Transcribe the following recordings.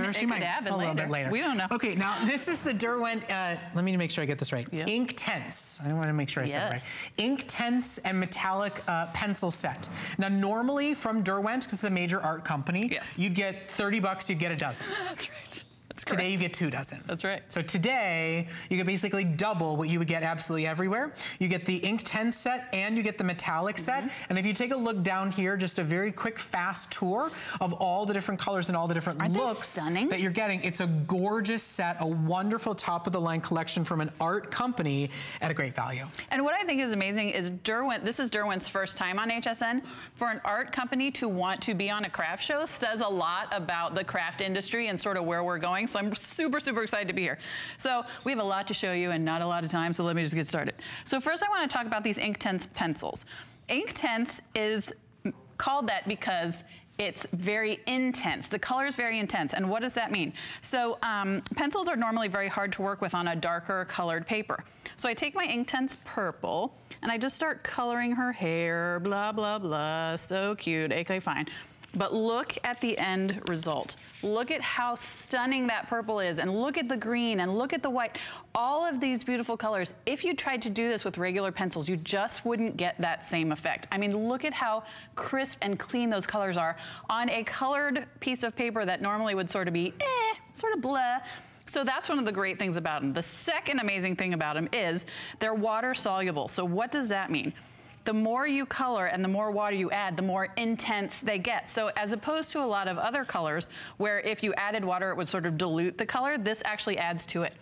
mean, She might a little later. bit later. We don't know. Okay, now this is the Derwent, uh, let me make sure I get this right. Yeah. Inktense. I want to make sure I said it Yes. right. Inktense and metallic uh, pencil set. Now normally from Derwent, because it's a major art company, Yes. you'd get 30 bucks, you'd get a dozen. That's right. That's Today you get two dozen. That's right. So today, you get basically double what you would get absolutely everywhere. You get the Inktense set and you get the metallic set. Mm-hmm. And if you take a look down here, just a very quick, fast tour of all the different colors and all the different Aren't looks that you're getting. It's a gorgeous set, a wonderful top of the line collection from an art company at a great value. And what I think is amazing is Derwent, this is Derwent's first time on HSN. For an art company to want to be on a craft show says a lot about the craft industry and sort of where we're going. So I'm super, super excited to be here. So we have a lot to show you and not a lot of time, so let me just get started. So first I wanna talk about these Inktense pencils. Inktense is called that because it's very intense. The color is very intense. And what does that mean? So um, pencils are normally very hard to work with on a darker colored paper. So I take my Inktense purple and I just start coloring her hair, blah, blah, blah. So cute, okay, fine. But look at the end result. Look at how stunning that purple is and look at the green and look at the white. All of these beautiful colors. If you tried to do this with regular pencils, you just wouldn't get that same effect. I mean, look at how crisp and clean those colors are on a colored piece of paper that normally would sort of be eh, sort of blah. So that's one of the great things about them. The second amazing thing about them is they're water soluble. So what does that mean? The more you color and the more water you add, the more intense they get. So as opposed to a lot of other colors where if you added water, it would sort of dilute the color, this actually adds to it.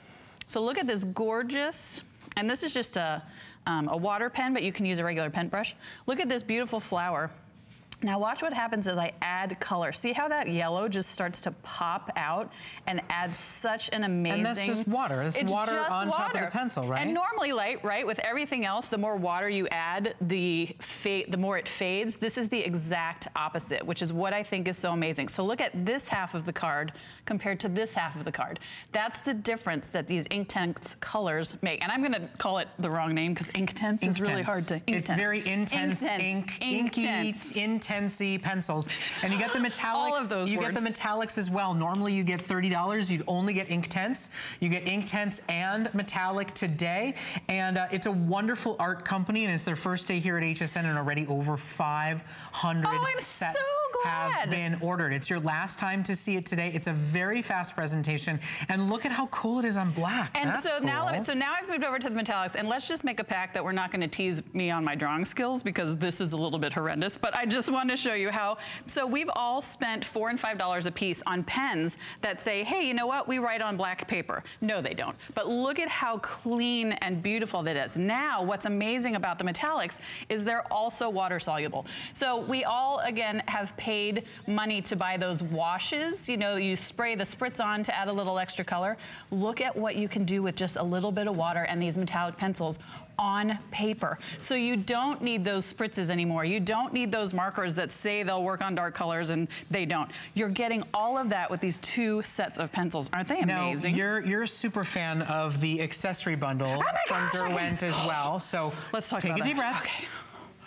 So look at this gorgeous, and this is just a, um, a water pen, but you can use a regular pen brush. Look at this beautiful flower. Now watch what happens as I add color. See how that yellow just starts to pop out and adds such an amazing... And that's just water. That's it's water on water. top of the pencil, right? And normally, light, right, with everything else, the more water you add, the, the more it fades. This is the exact opposite, which is what I think is so amazing. So look at this half of the card compared to this half of the card. That's the difference that these inktense colors make. And I'm going to call it the wrong name because inktense ink is really hard to... Ink it's tense. very intense ink, ink, ink inky, intense. 10C pencils. And you get the metallics. All of those You words. get the metallics as well. Normally you get $30. You'd only get Inktense. You get Inktense and metallic today. And uh, it's a wonderful art company and it's their first day here at HSN and already over 500 oh, I'm sets. So Oh, have been ordered. It's your last time to see it today. It's a very fast presentation. And look at how cool it is on black. And That's so now, cool. so now I've moved over to the metallics, and let's just make a pact that we're not going to tease me on my drawing skills because this is a little bit horrendous. But I just want to show you how. So we've all spent four and five dollars a piece on pens that say, "Hey, you know what? We write on black paper." No, they don't. But look at how clean and beautiful that is. Now, what's amazing about the metallics is they're also water soluble. So we all again have paid money to buy those washes. You know, you spray the spritz on to add a little extra color. Look at what you can do with just a little bit of water and these metallic pencils on paper. So you don't need those spritzes anymore. You don't need those markers that say they'll work on dark colors and they don't. You're getting all of that with these two sets of pencils. Aren't they amazing? Now, you're, you're a super fan of the accessory bundle Oh from gosh. Derwent as well. So Let's talk take a deep breath. Okay.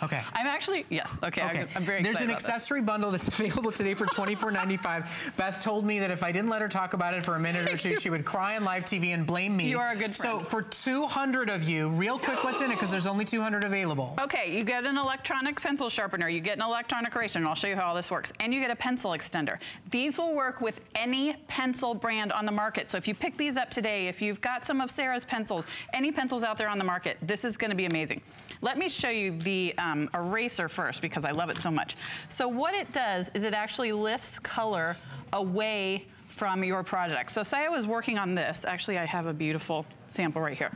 Okay. I'm actually, yes, okay, Okay. I'm, I'm very There's an about this. accessory bundle that's available today for $24.95. Beth told me that if I didn't let her talk about it for a minute or two, she would cry on live TV and blame me. You are a good friend. So for 200 of you, real quick, what's in it? Because there's only 200 available. Okay, you get an electronic pencil sharpener, you get an electronic eraser, and I'll show you how all this works, and you get a pencil extender. These will work with any pencil brand on the market. So if you pick these up today, if you've got some of Sarah's pencils, any pencils out there on the market, this is gonna be amazing. Let me show you the um, eraser first because I love it so much. So what it does is it actually lifts color away from your project. So say I was working on this, actually I have a beautiful sample right here.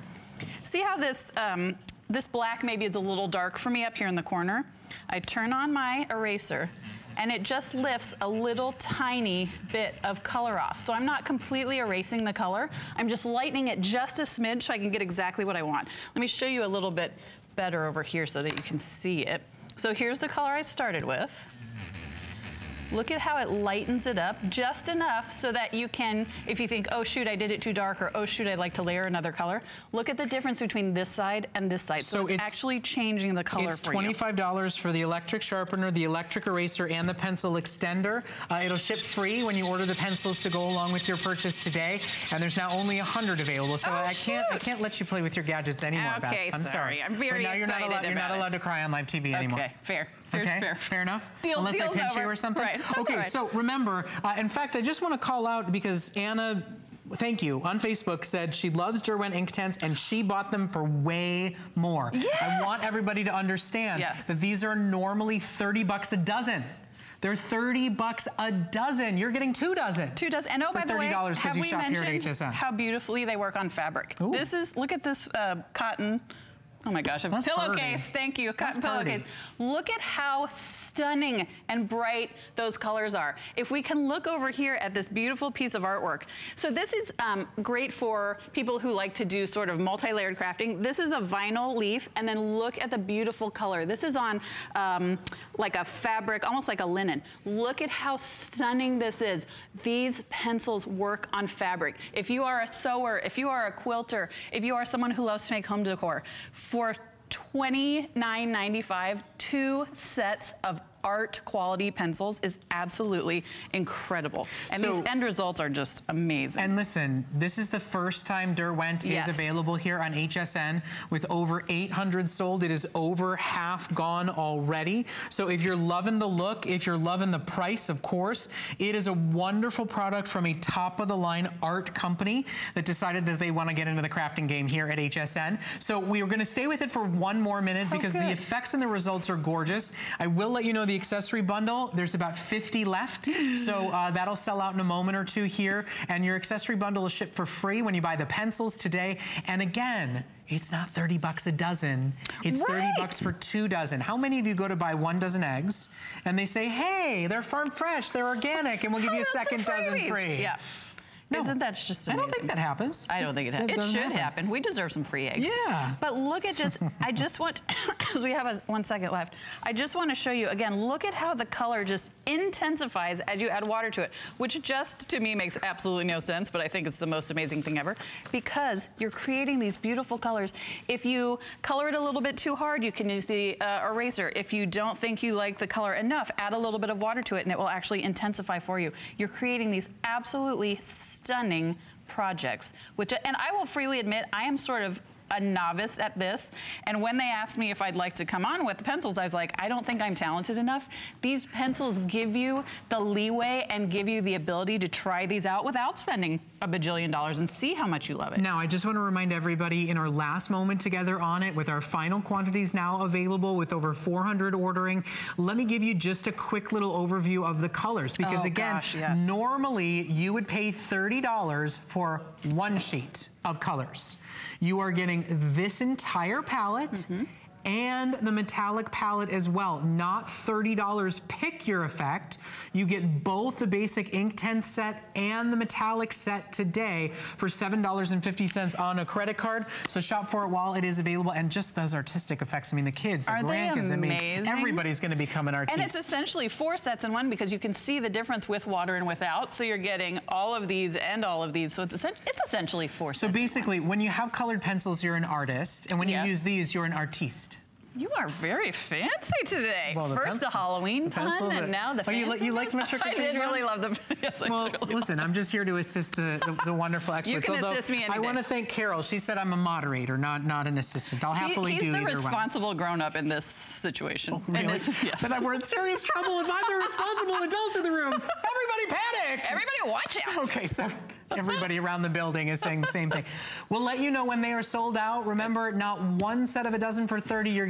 See how this, um, this black maybe is a little dark for me up here in the corner? I turn on my eraser and it just lifts a little tiny bit of color off. So I'm not completely erasing the color. I'm just lightening it just a smidge so I can get exactly what I want. Let me show you a little bit better over here so that you can see it. So here's the color I started with. Look at how it lightens it up just enough so that you can, if you think, oh shoot, I did it too dark, or oh shoot, I'd like to layer another color, look at the difference between this side and this side. So, So it's, it's- actually changing the color It's for you. $25 for the electric sharpener, the electric eraser, and the pencil extender. Uh, it'll ship free when you order the pencils to go along with your purchase today. And there's now only 100 available, so Oh, I can't I can't let you play with your gadgets anymore. Beth. Okay, I'm sorry. sorry. I'm very Right now you're not allowed. You're not it. allowed to cry on live TV anymore. Okay, fair. Fair, okay, fair. fair enough. Deal- Unless I pinch you or something. Right, okay, right. so remember, uh, in fact, I just want to call out because Anna. Thank you. On Facebook said she loves Derwent Inktense and she bought them for way more. Yes. I want everybody to understand Yes. that these are normally 30 bucks a dozen. They're 30 bucks a dozen. You're getting two dozen. Two dozen. And oh, by the way, have you we shop here at mentioned how beautifully they work on fabric? Ooh. This is, look at this uh, cotton. Oh my gosh, a That's pillowcase. Thank you, cotton pillowcase. Look at how stunning and bright those colors are. If we can look over here at this beautiful piece of artwork. So this is um, great for people who like to do sort of multi-layered crafting. This is a vinyl leaf, and then look at the beautiful color. This is on um, like a fabric, almost like a linen. Look at how stunning this is. These pencils work on fabric. If you are a sewer, if you are a quilter, if you are someone who loves to make home decor, for $29.95, two sets of art quality pencils is absolutely incredible. And So- these end results are just amazing. And listen, this is the first time Derwent Yes. is available here on HSN with over 800 sold. It is over half gone already. So if you're loving the look, if you're loving the price, of course, it is a wonderful product from a top of the line art company that decided that they want to get into the crafting game here at HSN. So we are going to stay with it for one more minute because the effects and the results are gorgeous. I will let you know the accessory bundle, there's about 50 left. so uh, that'll sell out in a moment or two here. And your accessory bundle is shipped for free when you buy the pencils today. And again, it's not 30 bucks a dozen. It's 30 bucks for two dozen. How many of you go to buy one dozen eggs and they say, hey, they're farm fresh, they're organic, and we'll give you a second dozen free? Yeah. No. Isn't that just I don't think that happens. I don't think it happens. It should happen. happen. We deserve some free eggs. Yeah. But look at just, I just want, because we have a, one second left, I just want to show you again, look at how the color just intensifies as you add water to it, which just to me makes absolutely no sense, but I think it's the most amazing thing ever because you're creating these beautiful colors. If you color it a little bit too hard, you can use the uh, eraser. If you don't think you like the color enough, add a little bit of water to it and it will actually intensify for you. You're creating these absolutely stunning projects, which, and I will freely admit, I am sort of a novice at this. And when they asked me if I'd like to come on with the pencils, I was like, I don't think I'm talented enough. These pencils give you the leeway and give you the ability to try these out without spending a bajillion dollars and see how much you love it. Now, I just want to remind everybody in our last moment together on it, with our final quantities now available with over 400 ordering, let me give you just a quick little overview of the colors. Because Oh, again, gosh, yes. normally you would pay $30 for one sheet of colors. You are getting this entire palette Mm-hmm. And the metallic palette as well. Not $30 pick your effect. You get both the basic ink Inktense set and the metallic set today for $7.50 on a credit card. So shop for it while it is available. And just those artistic effects. I mean, the kids, the Are grandkids, I mean, everybody's going to become an artist. And it's essentially four sets in one because you can see the difference with water and without. So you're getting all of these and all of these. So it's, essen- it's essentially four so sets. basically, when you have colored pencils, you're an artist. And when Yes. you use these, you're an artiste. You are very fancy today. Well, the First the Halloween the pun, and are- now the Oh, you li- you liked my trick or I did one? really love them. yes, Well, did really listen, I'm just here to assist the, the, the wonderful experts. you can Although assist me any I want to thank Carol. She said I'm a moderator, not not an assistant. I'll happily he's do either one. He's the responsible grown-up in this situation. Oh, in Really? this- yes. But we're in serious trouble if I'm the responsible adult in the room. Everybody panic! Everybody watch out. Okay, so everybody around the building is saying the same thing. We'll let you know when they are sold out. Remember, not one set of a dozen for 30. You're